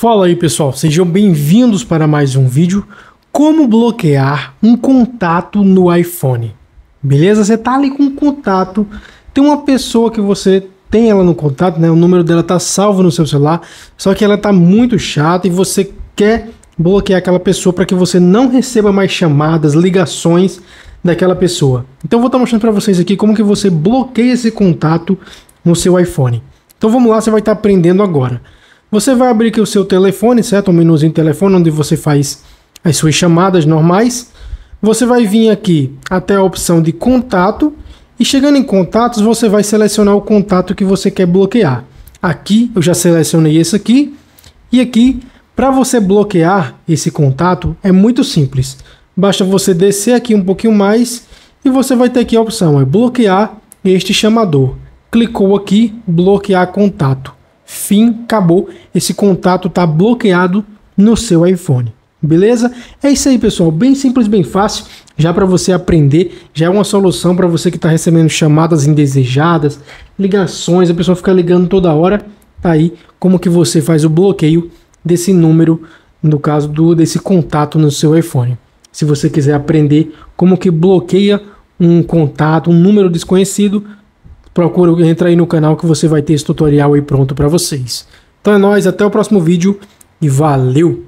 Fala aí pessoal, sejam bem-vindos para mais um vídeo. Como bloquear um contato no iPhone? Beleza? Você tá ali com um contato. Tem uma pessoa que você tem ela no contato, né? O número dela tá salvo no seu celular Só que ela tá muito chata e você quer bloquear aquela pessoa para que você não receba mais chamadas, ligações daquela pessoa. Então eu vou estar tá mostrando para vocês aqui como que você bloqueia esse contato no seu iPhone. Então vamos lá, você vai estar tá aprendendo agora você vai abrir aqui o seu telefone, certo? Um menuzinho telefone onde você faz as suas chamadas normais. Você vai vir aqui até a opção de contato e chegando em contatos, você vai selecionar o contato que você quer bloquear. Aqui eu já selecionei esse aqui e aqui para você bloquear esse contato é muito simples. Basta você descer aqui um pouquinho mais e você vai ter aqui a opção é bloquear este chamador. Clicou aqui, bloquear contato fim, acabou. Esse contato está bloqueado no seu iPhone. Beleza? É isso aí, pessoal. Bem simples, bem fácil. Já para você aprender, já é uma solução para você que está recebendo chamadas indesejadas, ligações, a pessoa fica ligando toda hora. Tá aí como que você faz o bloqueio desse número, no caso do desse contato no seu iPhone. Se você quiser aprender como que bloqueia um contato, um número desconhecido, procura, entra aí no canal que você vai ter esse tutorial aí pronto para vocês. Então é nóis, até o próximo vídeo e valeu!